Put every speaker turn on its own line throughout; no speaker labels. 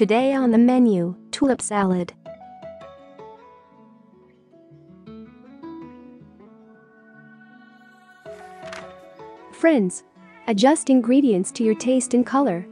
Today on the menu, tulip salad. Friends. Adjust ingredients to your taste and color.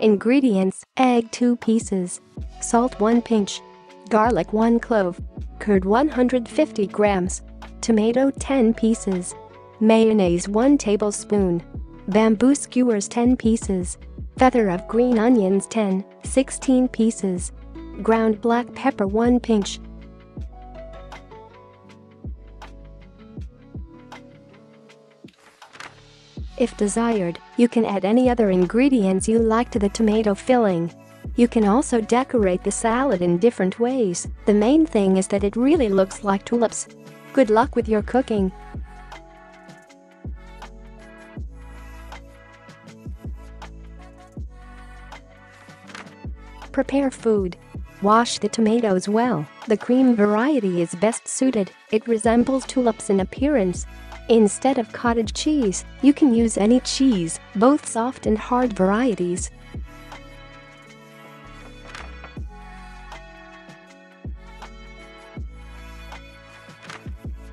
Ingredients Egg 2 pieces. Salt 1 pinch. Garlic 1 clove. Curd 150 grams. Tomato 10 pieces. Mayonnaise 1 tablespoon. Bamboo skewers 10 pieces. Feather of green onions 10, 16 pieces. Ground black pepper 1 pinch. If desired, you can add any other ingredients you like to the tomato filling. You can also decorate the salad in different ways, the main thing is that it really looks like tulips. Good luck with your cooking. Prepare food. Wash the tomatoes well, the cream variety is best suited, it resembles tulips in appearance. Instead of cottage cheese, you can use any cheese, both soft and hard varieties.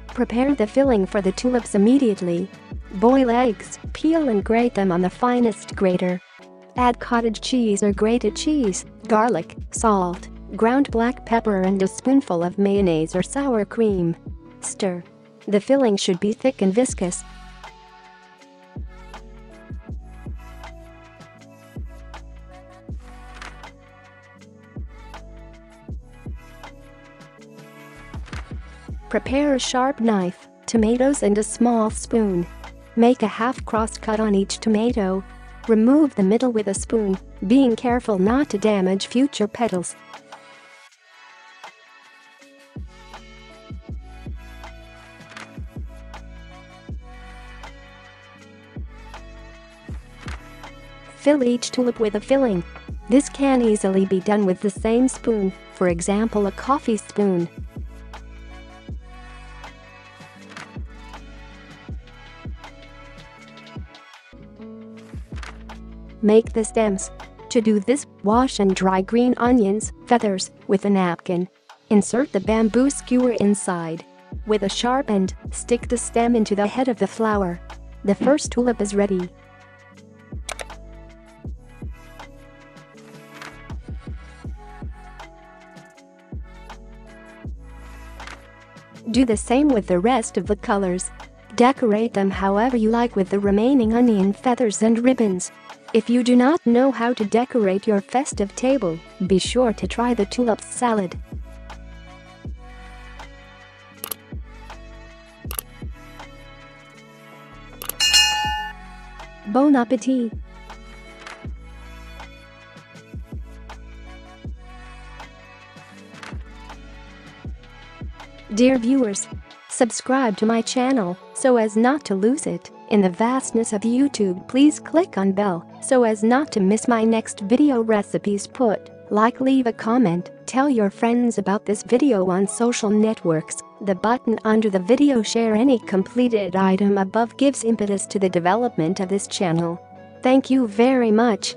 Prepare the filling for the tulips immediately. Boil eggs, peel and grate them on the finest grater. Add cottage cheese or grated cheese, garlic, salt, ground black pepper and a spoonful of mayonnaise or sour cream. Stir. The filling should be thick and viscous. Prepare a sharp knife, tomatoes and a small spoon. Make a half cross cut on each tomato. Remove the middle with a spoon, being careful not to damage future petals. Fill each tulip with a filling. This can easily be done with the same spoon, for example a coffee spoon. Make the stems. To do this, wash and dry green onions, feathers, with a napkin. Insert the bamboo skewer inside. With a sharp end, stick the stem into the head of the flower. The first tulip is ready. Do the same with the rest of the colors. Decorate them however you like with the remaining onion feathers and ribbons. If you do not know how to decorate your festive table, be sure to try the tulip salad. Bon appetit! Dear viewers, subscribe to my channel so as not to lose it. In the vastness of YouTube please click on bell so as not to miss my next video recipes put like leave a comment, tell your friends about this video on social networks, the button under the video share any completed item above gives impetus to the development of this channel. Thank you very much.